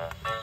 uh you.